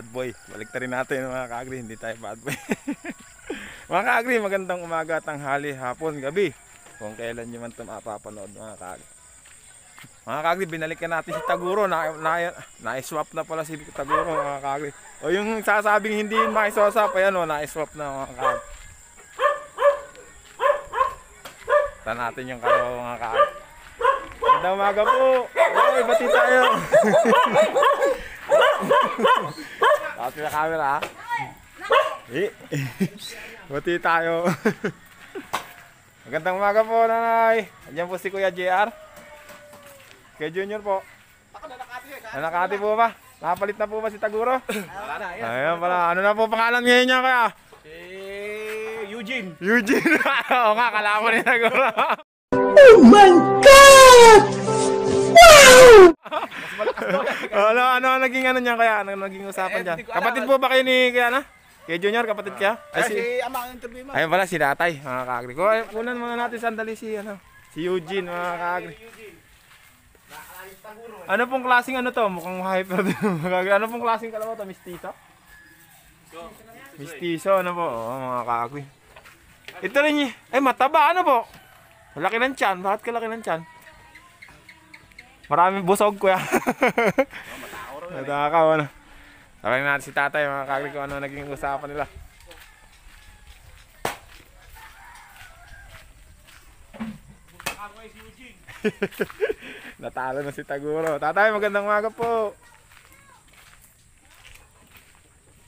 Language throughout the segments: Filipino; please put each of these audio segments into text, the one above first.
bad boy. Balik rin natin mga kaagri, hindi tayo bad boy. mga kaagri, magandang umaga, tanghali, hapon, gabi. Kung kailan nyo man ito mapapanood mga kaagri. Mga kaagri, binalikan natin si Taguro. Na, na, na-swap na pala si Taguro mga kaagri. O yung sasabing hindi makisosap, ayan o, na-swap na mga kaagri. Tan natin yung kalabaw mga kaagri. Magandang umaga po. Ay, bati tayo. Tapos na camera ha. Eh. Bati tayo. Magandang umaga po, nanay. Andiyan po si Kuya JR. Kuya Junior po. Nanakati po ba? Nakapalit na po ba si Taguro? Wala na, pala. Ano na po pangalan ngayon niya kaya? Si Eugene. Eugene. Oo nga, kala mo ni Taguro. Ano, ano ang naging ano niya kaya? Ano naging usapan Eh, alam. Kapatid po ba kayo ni kaya na? Kay Junior, kapatid kaya? Ay, Ay, si, si Ama ang interview mo. ayun pala si Tatay, mga kaagri. Ko, kunan muna natin sandali si ano, si Eugene, mga kaagri. Ano pong klaseng ano to? Mukhang hyper din. ano pong klaseng kalabaw to? Mistiso? Mistiso, ano po? Oo, mga kaagri. Ito rin y- ay mataba, ano po? Malaki ng tiyan. Bakit kalaki ng tiyan? Maraming busog kuya. Natakaw ano. Sabi natin si tatay mga kagri kung ano naging usapan nila. Natalo na si Taguro. Tatay, magandang umaga po.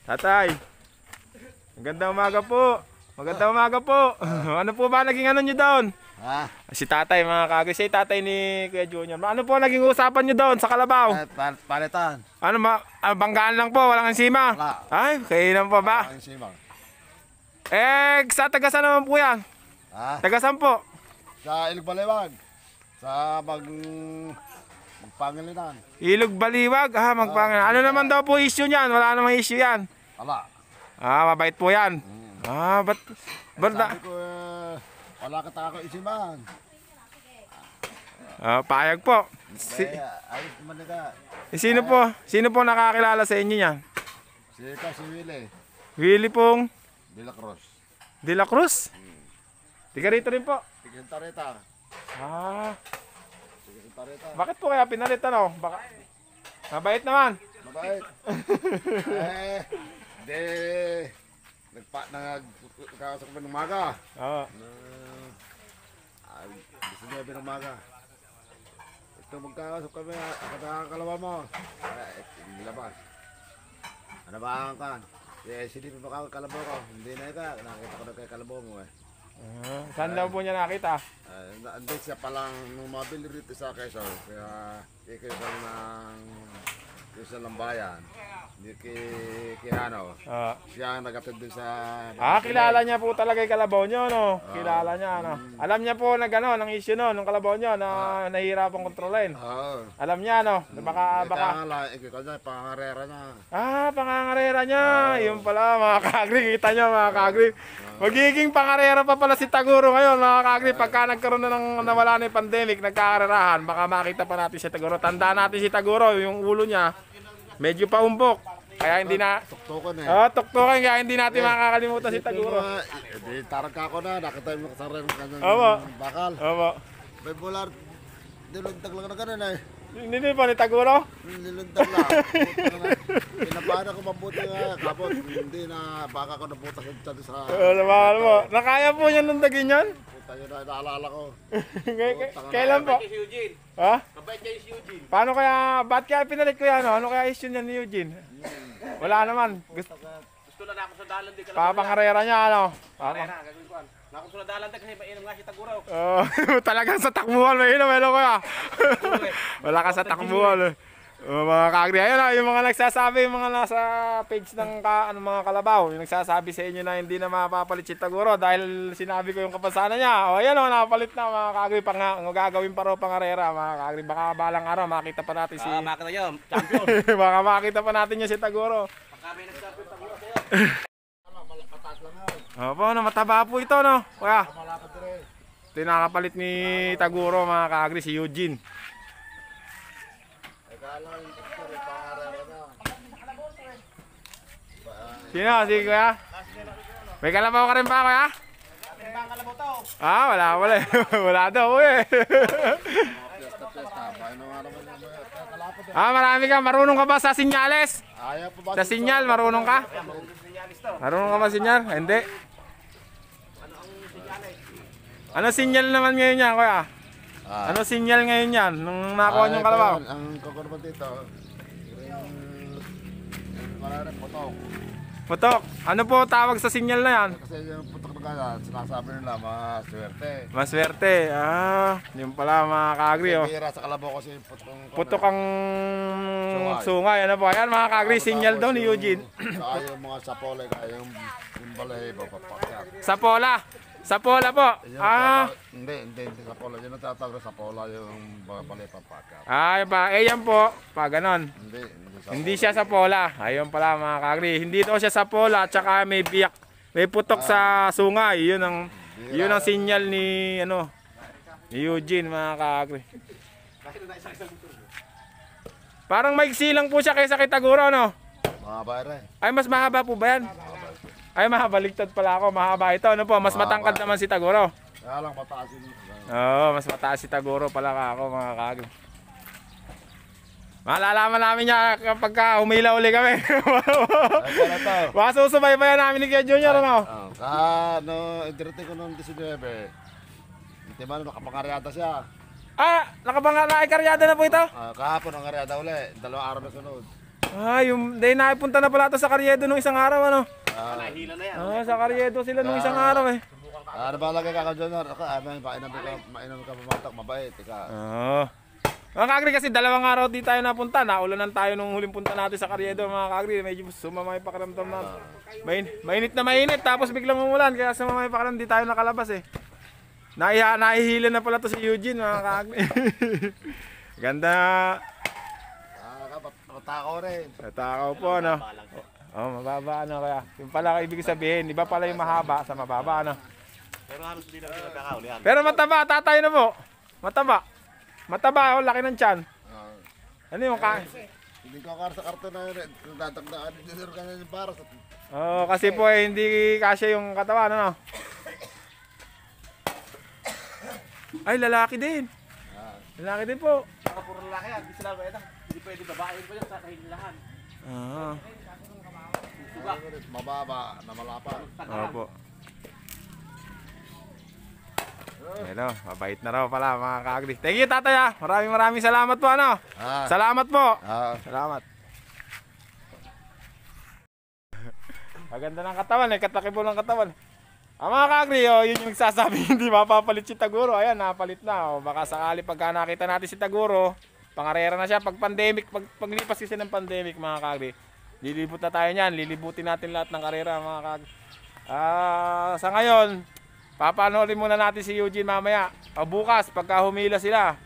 Tatay. Magandang umaga po. Magandang umaga po. ano po ba naging ano nyo doon? Ah, Si tatay mga kagri. Si tatay ni Kuya Junior. Ano po naging usapan nyo doon sa Kalabaw? eh, pal palitan. Ano ma ah, banggaan lang po, walang ensima. Wala. Ay, kainan pa ba? Ang simang. Eh, sa tagasan naman po yan. Ah, Tagasan po. sa Ilog Baliwag. Sa mag... Magpangilinan. Ilog Baliwag. Ah, magpangan. Ano naman daw po issue niyan? Wala namang issue yan. Wala. Ah, mabait po yan. Mm. Ah, ba't... Ba't? Sabi ko, eh, wala ka tako isiman. Ah, payag po. Si, ayos naman na ka. eh, sino po? Sino po nakakilala sa inyo niyan? Si ka, si Willie. Willie pong De La Cruz. De La Cruz. Tiga rito rin po. Tigil tareta. Ah, Tigil tareta. bakit po kaya pinalit ano? Baka... Mabait naman. Mabait. eh, de... Nagpa... Nagkakasok ko ng umaga. Oo. na gusto niya ng umaga. Ito magkakasok kami, ako nakakalawa mo. Ay, hindi labas. Ano ba ang kan? Eh, sino pa ba kalabaw ko? Hindi na ka, nakita ko na kay kalabaw mo eh. Ah, saan daw po niya nakita? Uh, andun siya palang nung mabili rito sa Quezon, kaya kay Quezon ng Quezon ng bayan. Kay Kirano. Ah. Siya ang nagatid dun sa... Ah, kilala niya po talaga yung kalabaw niyo, no? Kilala niya, no? Alam niya po na gano'n, ang issue no, ng kalabaw niyo na nahihirapang kontrolin. Oo. Alam niya, no? Na Baka, baka, Kaya nga niya, pangarera niya. ah, pangangarera niya. Yun pala, mga kagri, kita niyo, mga kagri. Magiging pangarera pa pala si Taguro ngayon, mga kagri. Pagka nagkaroon na ng nawala na yung pandemic, nagkakarerahan, baka makita pa natin si Taguro. Tandaan natin si Taguro, yung ulo niya, medyo paumbok. Kaya hindi na, Tuktukan eh. oh, tuktukan, kaya hindi natin makakalimutan si Taguro. Eh, di tarang ka ako na, nakita mo sa rin kanyang Opo. bakal. Opo. May bular, nilundag lang na ganun eh. Hindi pa ni Taguro? Nilundag lang. Pinabana ko mabuti nga, kapot. Hindi na, baka ko nabutas yung tiyan sa... Ano ba, ano mo? Nakaya po niya nundagin yan? Puta yun na, naalala ko. Kay- kay- Kailan po? Si Eugene. Ha? Kabait niya si Eugene. Paano kaya, ba't kaya pinalit ko yan? Ano kaya issue niya ni Eugene? Wala naman. Gusto, Gusto na ako sa dalan, di ka papangarera niya, ano? Papa. na, gagawin ko. Nako sa dalan, di kasi mainom nga si Taguro. Oh, talagang sa takbuhan, may inom, ano kaya? Wala ka sa takbuhan. eh. Oh, mga kagri, ayun na, yung mga nagsasabi, yung mga nasa page ng ka, ano, mga kalabaw, yung nagsasabi sa inyo na hindi na mapapalit si Taguro dahil sinabi ko yung kapansanan niya. O, ayan o, napalit na mga kagri, pang, gagawin pa raw pangarera, mga kagri. Baka balang araw, makita pa natin si... Bakit na yun? Champion. Baka makita pa natin yung si Taguro. Baka may nagsabi Taguro sa'yo. Mataas lang nga. Opo, no, mataba po ito, no? Yung nakakapalit ni Taguro, mga kagri, si Eugene. Eka lang, ito rin, pangarera na. Sino? Si Kuya? May kalabaw ka rin pa, Kuya? Ah, wala, wala. wala daw, eh. Ah, marami ka. Marunong ka ba sa sinyales? Sa sinyal, marunong ka? Marunong ka ba sinyal? Hindi. Ano sinyal naman ngayon yan, Kuya? Ah. Ano sinyal ngayon yan? Nung nakuha niyong kalabaw? Ang kukurban dito, yung, putok. Putok. Ano po tawag sa sinyal na yan? Kasi yung putok na ganyan, sinasabi nila, maswerte. Maswerte. Ah, yun pala mga kaagri, oh. Bira sa kalabaw kasi putok ng... Putok ang sungay. Ano po? Ayan mga kaagri, sinyal daw ni Eugene. Saka yung mga sapole, kaya yung, yung balay, papapakyat. Sa pola. Sa pola po. Yun Ah, Hindi, hindi, hindi sa pola. Yun ang tatawag sa pola, yung balay papakyat. ay ba, eh yan po. Pa ganon. Hindi, hindi sa Hindi siya sa pola. Ayun pala mga kaagri. Hindi daw siya sa pola. Tsaka may biyak. May putok sa sungay. Yun ang, yun ang sinyal ni, ano, ni Eugene mga kaagri. Parang maigsi lang po siya kaysa kay Taguro, no? Mga bayre. Ay, mas mahaba po ba yan? Ay, mahabaligtad pala ako. Mahaba ito. Ano po? Mas matangkad naman si Taguro. Kaya lang mataas yun. Oo, mas mataas si Taguro pala ka ako, mga kagri. Malalaman namin niya kapag ka humila uli kami. Ay, pala to. Baka susubaybayan namin ni Kuya Junior, ano? Oh, ka, no, interete ko noong 19. Hindi man, nakapangaryata siya. Ah, nakabanga na po ito? Ah, kahapon ang karyata uli. Dalawang araw na sunod. Ah, yung day naipunta na pala ito sa Karyedo nung isang araw, ano? Ah, Ah, sa Karyedo sila nung isang araw, eh. ano ba lagay ka ka dyan? Ako, ah, may mainam ka, mainam ka pumatak, mabait. Ika. Oo. Mga kagri kasi dalawang araw di tayo napunta. Naulanan tayo nung huling punta natin sa Karyedo mga kagri. Medyo sumama yung pakiramdam na. Main, mainit na mainit tapos biglang umulan kaya sumama yung pakiramdam di tayo nakalabas eh. Naiha, nahihila na pala to si Eugene mga kagri. Ganda. Ah, ka, mat- matakaw rin. Natakaw po ano. Oh, mababa ano kaya. Yung pala ibig sabihin, iba pala yung mahaba sa mababa ano. Pero halos hindi na pinagkakaulihan. Pero mataba, tatay na po. Mataba. Mataba, oh, laki ng tiyan. Ah, Ano yung kain? hindi ko akar sa karton na rin. Kung tatagdaan, dinner ka na yung para sa... Oo, kasi po eh, hindi kasya yung katawan, ano? Ay, lalaki din. Ah, Lalaki din po. Saka puro lalaki yan, hindi sila bayad. Hindi pwede babae pa yan sa kahilahan. Ah, mababa na malapa. opo. Hello, mabait na raw pala mga kaagri. Thank you tatay ah. Maraming maraming salamat po ano. Ah, Salamat po. ah, Salamat. Maganda ng katawan eh, kataki po ng katawan. Ang mga kagri, oh, yun yung nagsasabi hindi mapapalit si Taguro. Ayan, napalit na. Oh. Baka sakali pagka nakita natin si Taguro, pangarera na siya. Pag pandemic, pag paglipas kasi ng pandemic mga kagri, lilibot na tayo niyan. Lilibutin natin lahat ng karera mga kagri. Ah, sa ngayon, papanoorin muna natin si Eugene mamaya. O bukas, pagka humila sila.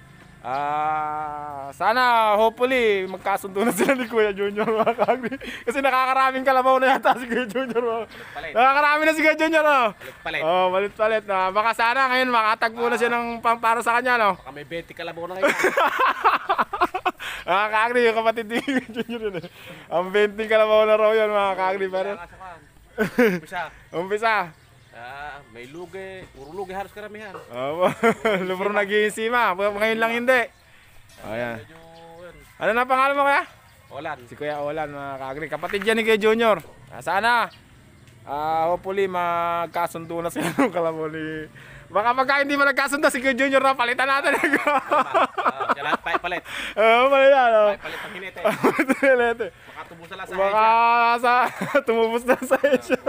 Ah, sana hopefully magkasundo na sila ni Kuya Junior mga kagri. Kasi nakakaraming kalabaw na yata si Kuya Junior. Mga. Nakakarami na si Kuya Junior. Oh. Palit. Oh, palit-palit na. Baka sana ngayon makatagpo na siya ng pang para sa kanya, no? Baka may 20 kalabaw na ngayon. mga kagri, yung kapatid ni Junior yun. eh. Ang 20 kalabaw na raw yun, mga kagri. Pero, Umpisa. umpisa. Ah, may lugi. Puro lugi halos karamihan. Oh, lubro nag-iisima. Ngayon lang hindi. Ayan. Ano na pangalan mo kaya? Olan. Si Kuya Olan, mga kagri. Kapatid yan ni Kuya Junior. Ah, sana, ah, hopefully magkasundo na sila ng kalabaw ni... Baka pagka hindi mo nagkasundo si Kuya Junior na palitan natin. Ah, lahat pa palit. Oo, palitan. Oh. Palit ang hinete. Lete. Baka tubusan lang sa Baka sa tumubos na sa ahensya.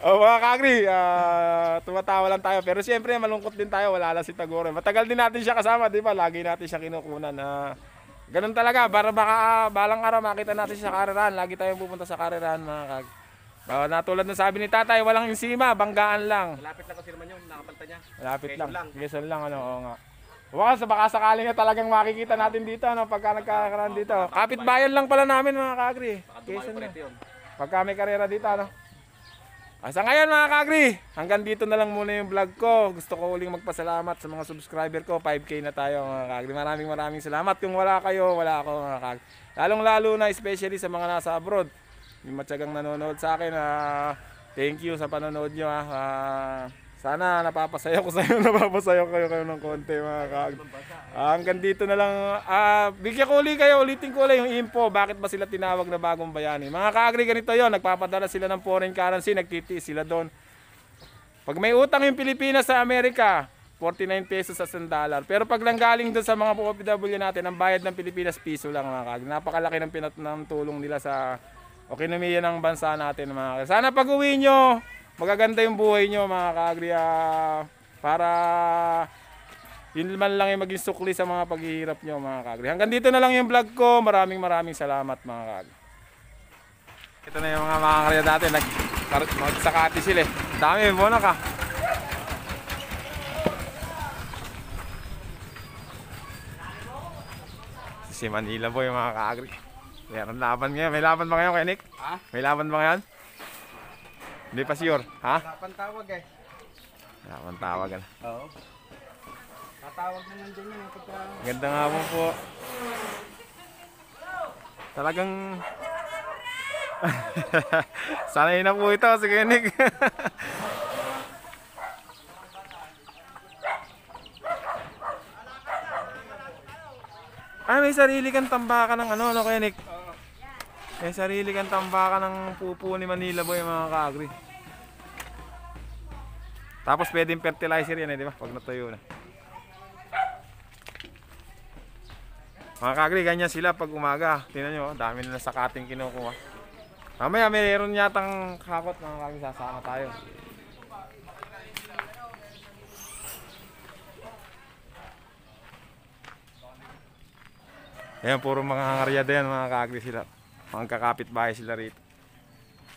Oh, mga kagri, ah, tumatawa lang tayo. Pero siyempre, malungkot din tayo. Wala lang si Tagore. Matagal din natin siya kasama, di ba? Lagi natin siya kinukunan. na ganun talaga. Para baka ah, balang araw makita natin siya sa kariran. Lagi tayong pupunta sa kariran, mga kagri. Ah, natulad ng sabi ni tatay, walang insima, banggaan lang. Malapit lang kasi naman yun. Nakapalta niya. Malapit Quezon lang. lang. Quezon lang, ano, oo nga. Baka, sa baka sakaling na talagang makikita natin dito, ano, pagka nagkakaroon dito. Kapit bayan lang pala namin, mga kagri. Quezon yun. Pagka may karera dito, ano? Ah, sa ngayon mga kagri, hanggang dito na lang muna yung vlog ko. Gusto ko uling magpasalamat sa mga subscriber ko. 5k na tayo mga kagri. Maraming maraming salamat. Kung wala kayo, wala ako mga kagri. Lalong lalo na especially sa mga nasa abroad. yung matyagang nanonood sa akin. ah, thank you sa panonood nyo. ah. Ah, sana napapasayo ko sa inyo, napapasayo kayo kayo ng konti mga kag. Ah, hanggang dito na lang. Ah, bigyan ko uli kayo, ulitin ko ulit yung info. Bakit ba sila tinawag na bagong bayani? Mga kaagri, ganito yon Nagpapadala sila ng foreign currency, nagtitiis sila doon. Pag may utang yung Pilipinas sa Amerika, 49 pesos sa 1 dollar. Pero pag lang galing doon sa mga OFW natin, ang bayad ng Pilipinas piso lang mga kag. Napakalaki ng pinat ng tulong nila sa ekonomiya ng bansa natin mga kag. Sana pag uwi nyo, magaganda yung buhay nyo mga kaagri ah, para yun man lang yung maging sukli sa mga paghihirap nyo mga kaagri. Hanggang dito na lang yung vlog ko. Maraming maraming salamat mga kaagri. Ito na yung mga mga karya dati, nag, magsakati sila eh. Dami, muna ka. Si Manila boy mga kaagri. Meron laban ngayon. May laban ba ngayon kay Nick? Ha? May laban ba ngayon? Hindi pa sure. Ha? Kapan tawag eh. Laban tawagan. Oo. Tatawag na lang din yun pagka... Ganda nga po po. Talagang... Sanay na po ito si Kenig. Ay, may sarili kang tambakan ng ano, ano Kenig? May sarili kang tambakan ng pupo ni Manila Boy mga kaagri. Tapos pwedeng fertilizer yan eh, di ba? Pag natuyo na. Mga kagri, ganyan sila pag umaga. Tingnan nyo, oh, dami nila sa kating kinukuha. Mamaya mayroon yatang kakot mga kagri, sasama tayo. Ayan, puro mga hangaryada yan mga kagri sila. Mga kakapit bahay sila rito.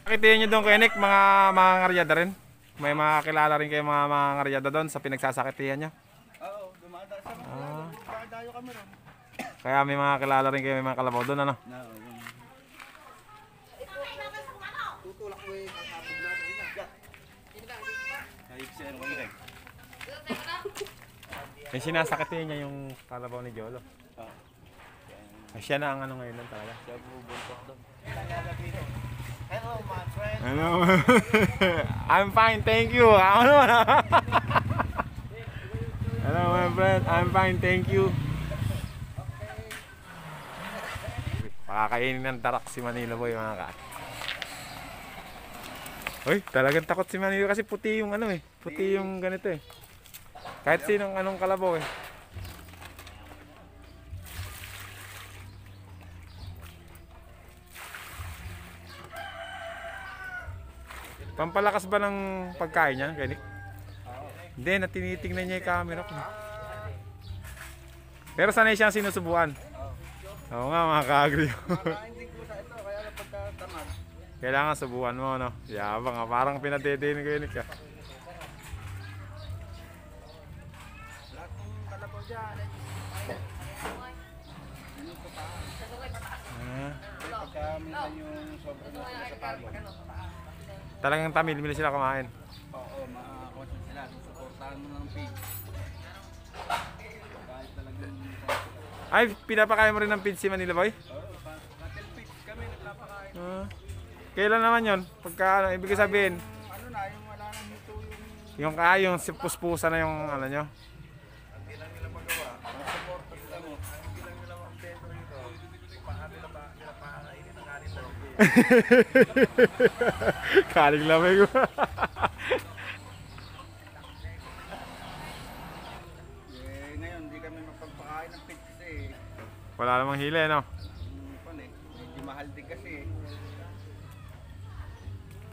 Nakitiyan nyo doon kay Nick, mga mga hangaryada rin. May mga kilala rin kayo mga mga hangaryada doon sa pinagsasakitihan nyo. Oo, dumada sa mga... Ah. Dumadayo kami ron. Kaya may mga kilala rin kayo, may mga kalabaw doon, ano? Na, oo. Tutulak mo eh, kakapag natin. May sinasakit niya yung kalabaw ni Jolo. Ay, siya na ang ano ngayon lang talaga. Siya bubuntok doon. Hello, my friend. Ano? I'm fine, thank you. Ano na? Hello, my friend. I'm fine, thank you. Pakakainin ng tarak si Manila boy mga ka. Uy, talagang takot si Manila kasi puti yung ano eh. Puti yung ganito eh. Kahit sinong anong kalabaw eh. Pampalakas ba ng pagkain niya, Kenik? Hindi, na niya yung camera ko. Pero sanay siyang sinusubuan. Oo nga, mga tamad. Kailangan subuan mo, no? Yabang, ah. parang pinadede ni ah. Sa taas. Ah, pagka minsan yung sobrang sa palo. Talagang tamil, mili sila kumain. Oo, makakonsin sila. Susuportahan mo ng page. Kahit talagang... Ay, pinapakain mo rin ng feed si Manila Boy? Oo, cattle pig kami nagpapakain. Ah. Kailan naman yon? Pagka, ano, ibig sabihin, Ano na, yung wala nang hito yung... yung kaya, yung puspusa na yung ano nyo. Kaling lamig ko. Eh, ngayon, hindi kami mapagpakain ng pig kasi Wala namang hili, no? yung pan eh, mahal din kasi eh.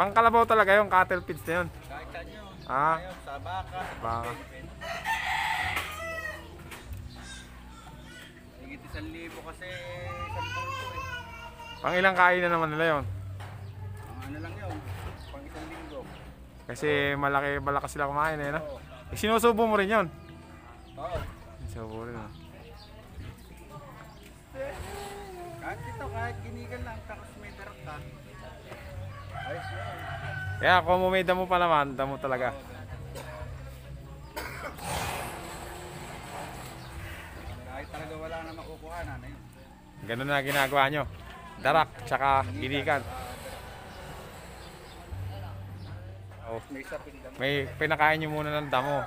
Pangkalabaw talaga yung cattle feeds na yun. Kahit saan yun. Ah. Ngayon, sa baka. Baka. Higit isang libo kasi isang pulso eh. Pang ilang kain na naman nila yon. Ano lang yun, pang isang linggo. Kasi malaki, malakas sila kumain eh, no? Eh, sinusubo mo rin yon. Oo. Sinusubo rin, no? Kahit ito, kahit ginigan lang, tapos may darap ka. Ayos yun. Kaya kung may damo pa naman, damo talaga. Kahit talaga wala na makukuha na, ano yun. Ganun na ginagawa nyo. Darak, tsaka ginikan. Oh, May pinakain nyo muna ng damo.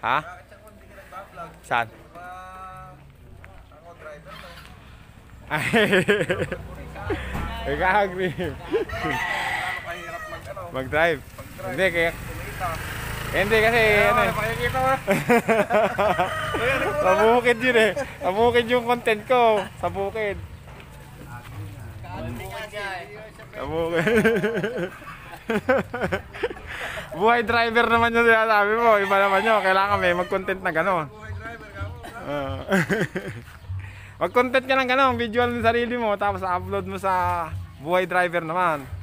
Ha? Saan? Ay, ano? Mag-drive. Hindi, kaya... Hindi kasi ano eh. Sa bukid yun eh. Sa bukid yung content ko. Sa bukid. Bukid. Buhay driver naman yung sinasabi mo. Iba naman yun. Kailangan may mag-content na gano'n. Buhay driver ka mo. Ah. Mag-content ka ng gano'n. Visual ng sarili mo. Tapos upload mo sa buhay driver naman.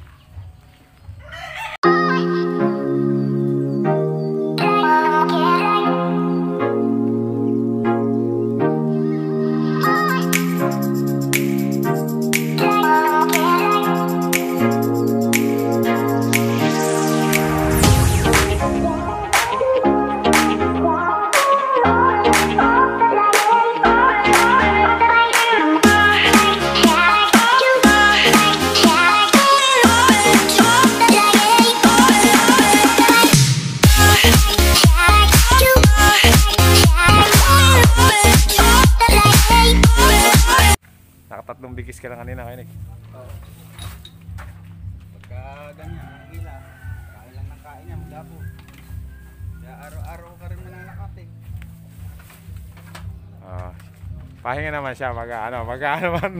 Pahinga naman siya mag ano, mag ano man.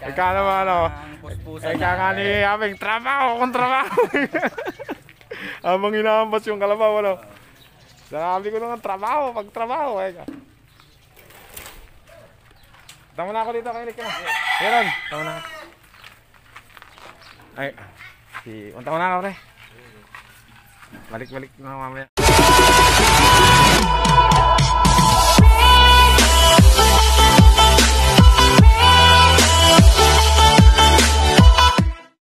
Ikaw naman ano. Puspusan Eh kaka ni aming trabaho kung trabaho. Habang inaambas yung kalabaw ano. Sabi ko naman trabaho, pag trabaho eh. Tama na ako dito kay ka. Meron, tama na. Ay, si, unta na ako pre. Balik-balik na mamaya.